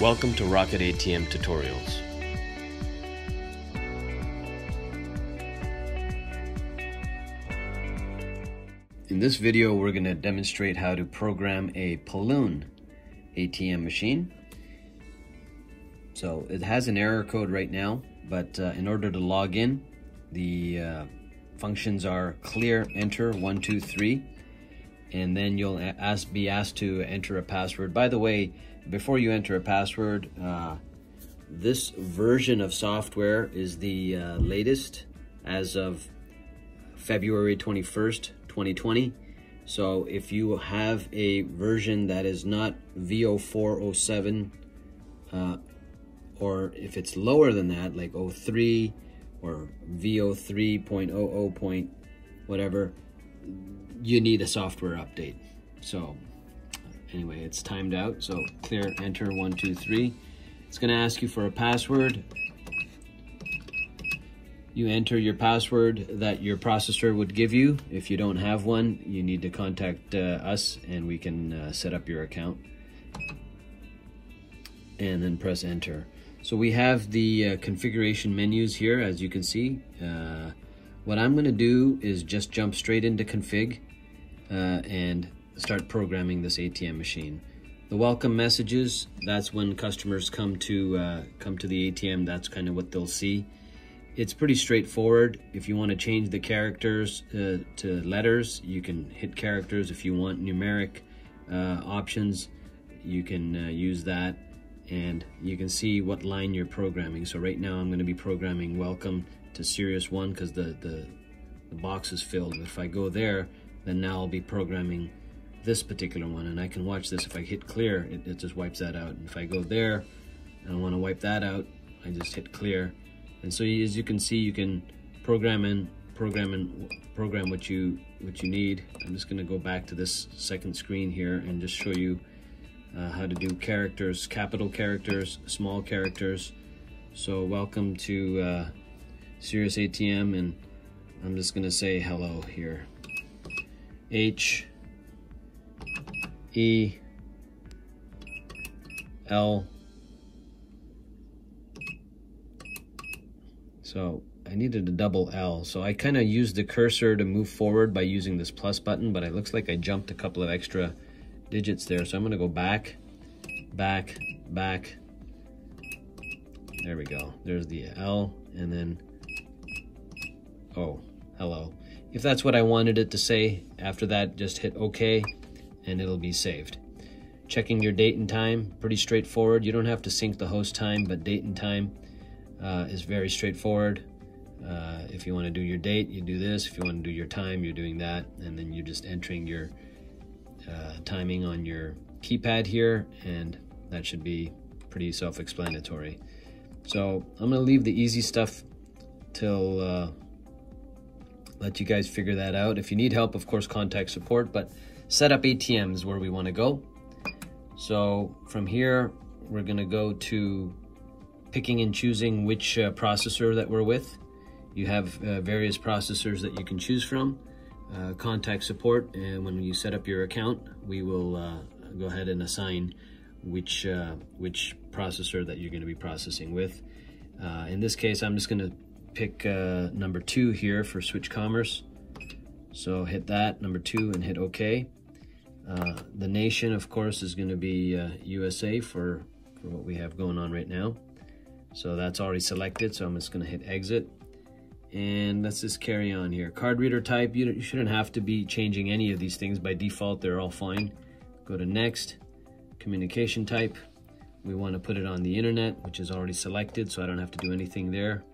Welcome to Rocket ATM Tutorials. In this video, we're going to demonstrate how to program a Puloon ATM machine. So it has an error code right now, but uh, in order to log in, the uh, functions are clear enter 123 and then you'll ask, be asked to enter a password. By the way, before you enter a password, uh, this version of software is the uh, latest as of February 21st, 2020. So if you have a version that is not VO407, uh, or if it's lower than that, like 03 or VO3.00 point whatever, you need a software update. So anyway, it's timed out. So clear, enter one, two, three. It's gonna ask you for a password. You enter your password that your processor would give you. If you don't have one, you need to contact uh, us and we can uh, set up your account. And then press enter. So we have the uh, configuration menus here, as you can see. Uh, what I'm gonna do is just jump straight into config uh, and start programming this ATM machine. The welcome messages, that's when customers come to uh, come to the ATM, that's kind of what they'll see. It's pretty straightforward. If you want to change the characters uh, to letters, you can hit characters. If you want numeric uh, options, you can uh, use that and you can see what line you're programming. So right now I'm going to be programming welcome to Sirius 1 because the, the, the box is filled. If I go there, then now I'll be programming this particular one and I can watch this. If I hit clear, it, it just wipes that out. And if I go there and I want to wipe that out, I just hit clear. And so as you can see, you can program in, program in, program what you what you need. I'm just going to go back to this second screen here and just show you uh, how to do characters, capital characters, small characters. So welcome to uh, Sirius ATM and I'm just going to say hello here. H E L. So I needed a double L. So I kind of used the cursor to move forward by using this plus button but it looks like I jumped a couple of extra digits there. So I'm gonna go back back back. There we go. There's the L and then oh hello. If that's what I wanted it to say, after that, just hit OK and it'll be saved. Checking your date and time, pretty straightforward. You don't have to sync the host time, but date and time uh, is very straightforward. Uh, if you want to do your date, you do this. If you want to do your time, you're doing that. And then you're just entering your uh, timing on your keypad here, and that should be pretty self-explanatory. So I'm going to leave the easy stuff till uh, let you guys figure that out. If you need help, of course, contact support, but set up ATM is where we want to go. So from here, we're going to go to picking and choosing which uh, processor that we're with. You have uh, various processors that you can choose from. Uh, contact support, and when you set up your account, we will uh, go ahead and assign which uh, which processor that you're going to be processing with. Uh, in this case, I'm just going to pick number two here for switch commerce. So hit that, number two, and hit OK. Uh, the nation, of course, is going to be uh, USA for, for what we have going on right now. So that's already selected, so I'm just going to hit exit. And let's just carry on here. Card reader type, you, you shouldn't have to be changing any of these things. By default, they're all fine. Go to next. Communication type. We want to put it on the internet, which is already selected, so I don't have to do anything there.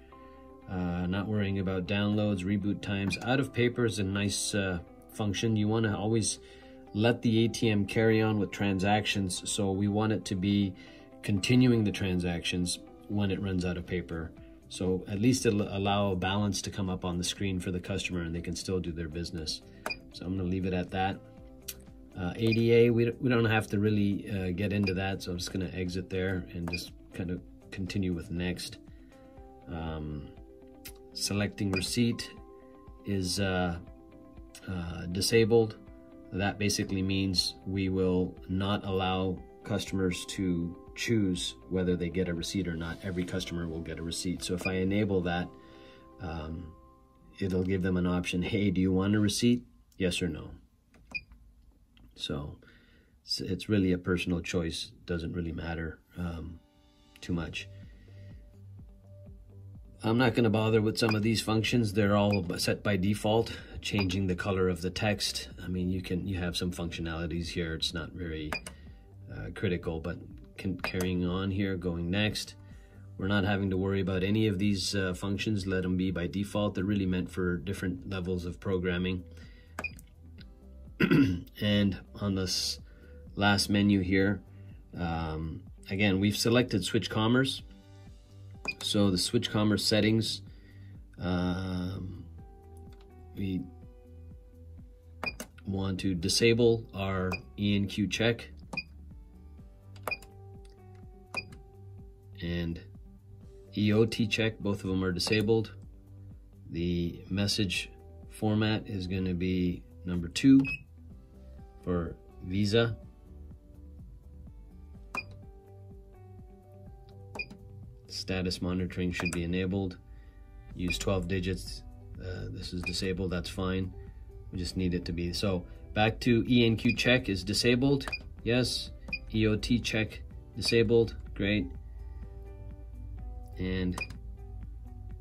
Uh, not worrying about downloads, reboot times. Out of paper is a nice uh, function. You want to always let the ATM carry on with transactions. So we want it to be continuing the transactions when it runs out of paper. So at least it'll allow a balance to come up on the screen for the customer and they can still do their business. So I'm going to leave it at that. Uh, ADA, we, we don't have to really uh, get into that. So I'm just going to exit there and just kind of continue with next. Um, selecting receipt is uh, uh, disabled. That basically means we will not allow customers to choose whether they get a receipt or not. Every customer will get a receipt. So if I enable that, um, it'll give them an option. Hey, do you want a receipt? Yes or no. So it's really a personal choice. Doesn't really matter um, too much. I'm not going to bother with some of these functions. They're all set by default. Changing the color of the text. I mean, you can you have some functionalities here. It's not very uh, critical, but can, carrying on here, going next. We're not having to worry about any of these uh, functions. Let them be by default. They're really meant for different levels of programming. and on this last menu here, um, again, we've selected switch commerce. So the switch commerce settings, um, we want to disable our ENQ check and EOT check, both of them are disabled. The message format is going to be number two for Visa. Status monitoring should be enabled. Use 12 digits. Uh, this is disabled, that's fine. We just need it to be. So back to ENQ check is disabled. Yes. EOT check disabled. Great. And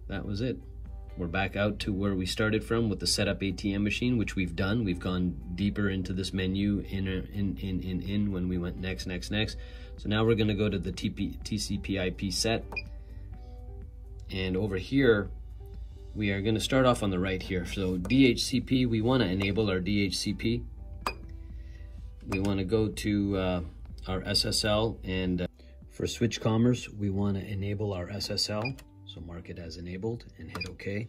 that was it. We're back out to where we started from with the setup ATM machine, which we've done. We've gone deeper into this menu in, in, in, in, in when we went next, next, next. So now we're gonna go to the TP, TCP IP set. And over here, we are gonna start off on the right here. So DHCP, we wanna enable our DHCP. We wanna go to uh, our SSL and uh, for switch commerce, we wanna enable our SSL. So mark it as enabled and hit OK.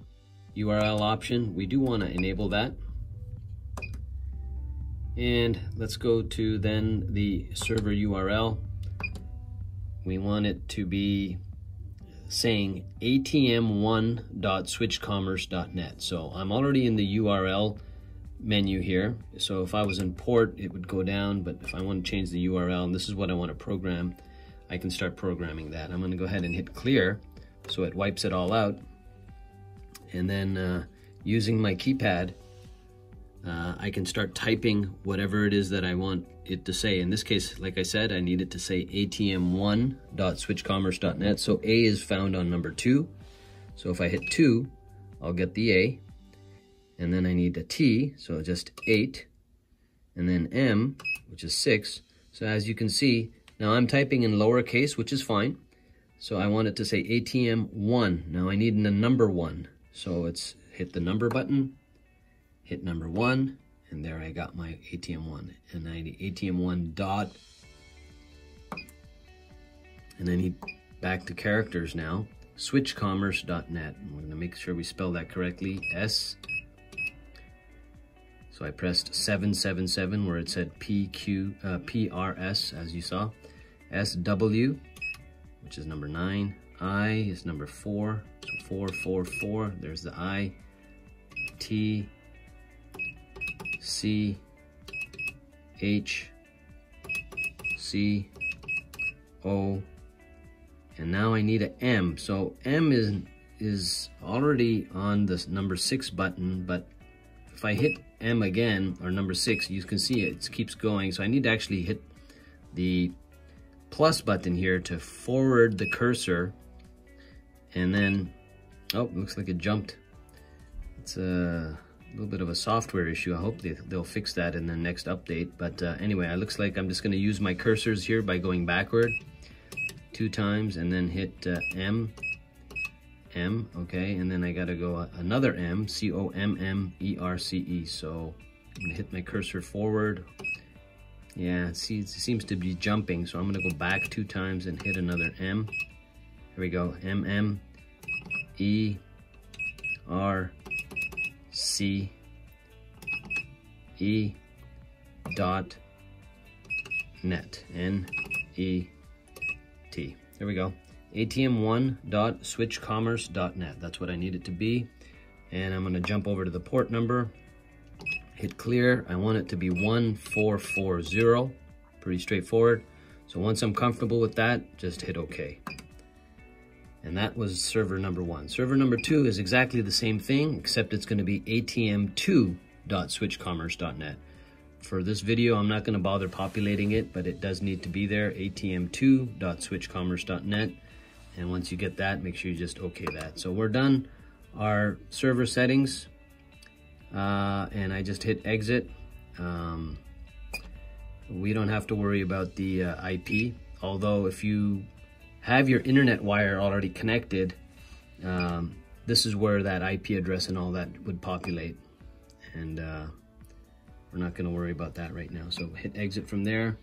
URL option, we do want to enable that. And let's go to then the server URL. We want it to be saying atm1.switchcommerce.net. So I'm already in the URL menu here. So if I was in port, it would go down, but if I want to change the URL, and this is what I want to program, I can start programming that. I'm going to go ahead and hit clear. So it wipes it all out. And then uh, using my keypad, uh, I can start typing whatever it is that I want it to say. In this case, like I said, I need it to say atm1.switchcommerce.net. So A is found on number two. So if I hit two, I'll get the A. And then I need a T, so just eight. And then M, which is six. So as you can see, now I'm typing in lowercase, which is fine. So I want it to say ATM 1. Now I need the number 1. So it's hit the number button, hit number 1, and there I got my ATM 1. And I need ATM 1 dot. And I need back to characters now. Switchcommerce.net. Going to make sure we spell that correctly. S. So I pressed 777 where it said PQ, uh, PRS as you saw. SW which is number nine. I is number four, so four, four, four. There's the I. T, C, H, C, O, and now I need an M. So M is is already on this number six button, but if I hit M again, or number six, you can see it, keeps going. So I need to actually hit the plus button here to forward the cursor and then, oh, looks like it jumped. It's a little bit of a software issue. I hope they, they'll fix that in the next update. But uh, anyway, it looks like I'm just gonna use my cursors here by going backward two times and then hit uh, M, M, okay, and then I gotta go another M, C-O-M-M-E-R-C-E. -E. So I'm gonna hit my cursor forward, yeah, see, it seems to be jumping, so I'm gonna go back two times and hit another M. Here we go, M, M, E, R, C, E, dot, net, N-E-T. There we go. atm1.switchcommerce.net. That's what I need it to be. And I'm gonna jump over to the port number hit clear. I want it to be 1440, pretty straightforward. So once I'm comfortable with that, just hit OK. And that was server number one. Server number two is exactly the same thing, except it's going to be atm2.switchcommerce.net. For this video, I'm not going to bother populating it, but it does need to be there, atm2.switchcommerce.net. And once you get that, make sure you just OK that. So we're done our server settings, uh, and I just hit exit. Um, we don't have to worry about the uh, IP, although if you have your internet wire already connected, um, this is where that IP address and all that would populate. And uh, we're not gonna worry about that right now. So hit exit from there.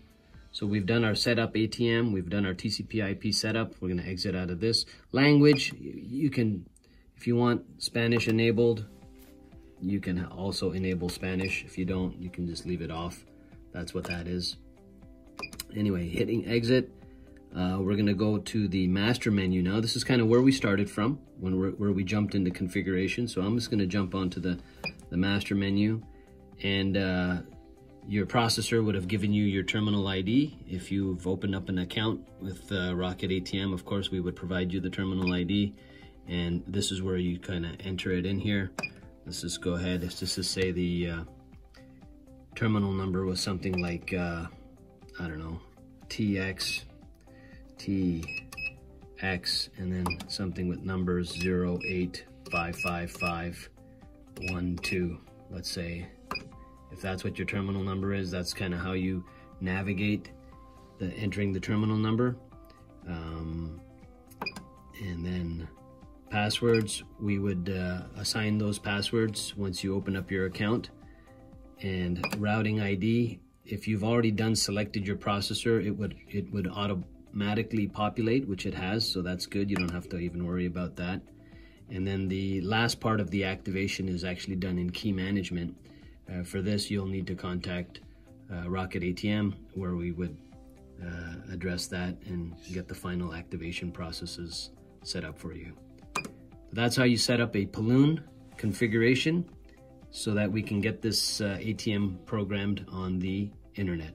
So we've done our setup ATM, we've done our TCP IP setup. We're gonna exit out of this. Language, you can, if you want Spanish enabled, you can also enable Spanish. If you don't, you can just leave it off. That's what that is. Anyway, hitting exit, uh, we're gonna go to the master menu now. This is kind of where we started from, when where we jumped into configuration. So I'm just gonna jump onto the, the master menu and uh, your processor would have given you your terminal ID. If you've opened up an account with uh, Rocket ATM, of course, we would provide you the terminal ID. And this is where you kind of enter it in here. Let's just go ahead. Let's just say the uh, terminal number was something like, uh, I don't know, TX, TX, and then something with numbers 0855512. Let's say, if that's what your terminal number is, that's kind of how you navigate the entering the terminal number. Um, and then passwords, we would uh, assign those passwords once you open up your account and routing ID. If you've already done selected your processor, it would it would automatically populate, which it has, so that's good. You don't have to even worry about that. And then the last part of the activation is actually done in key management. Uh, for this, you'll need to contact uh, Rocket ATM, where we would uh, address that and get the final activation processes set up for you. That's how you set up a Puloon configuration so that we can get this uh, ATM programmed on the internet.